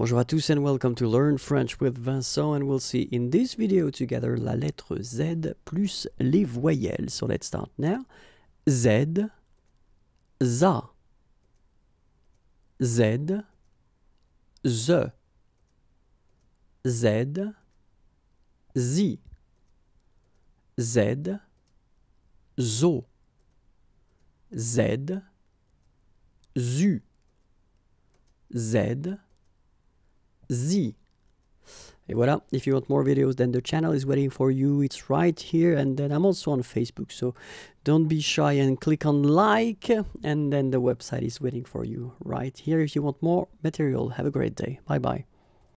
Bonjour à tous and welcome to Learn French with Vincent and we'll see in this video together la lettre Z plus les voyelles. So let's start now. Z, ZA, Z, ZE, Z, Z, Z, ZO, Z, ZU, Z, Z. Et voilà, if you want more videos, then the channel is waiting for you. It's right here, and then I'm also on Facebook, so don't be shy and click on like, and then the website is waiting for you right here if you want more material. Have a great day. Bye bye.